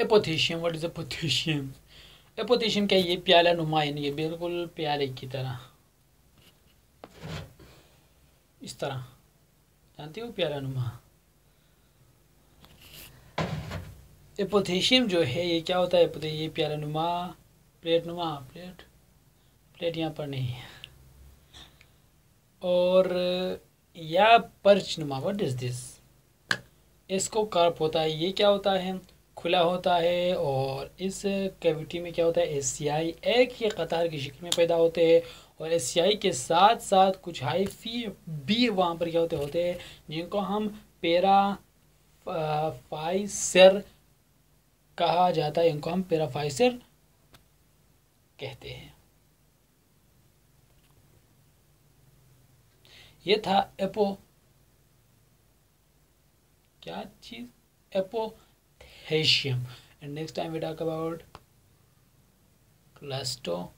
एपोथेशियम what is एपोथेशियम एपोथेशियम क्या ये प्याला नुमा यानी ये बिल्कुल प्याले की तरह। इस तरह। जानते हो प्याला नुमा? एपोथेशियम जो है, ये क्या होता है? ये प्याला नुमा प्लेट नुमा प्लेट प्लेट यहाँ पर नहीं है। और, या पर्च नुमा वट इज़ दिस इसको कार्प होता है, ये क्या होता है? खुला होता है और इस कैविटी में क्या होता है? एस एक ही कतार की शक्ल में पैदा होते हैं और एस के साथ साथ कुछ हाई फ़ी भी वहाँ पर क्या होते होते हैं, जिनको हम पेरा फाइसर कहा जाता है। इनको हम पेराफाइसर कहते हैं। ये था एपो। क्या चीज़? Hessium. And next time we talk about Clastocasium.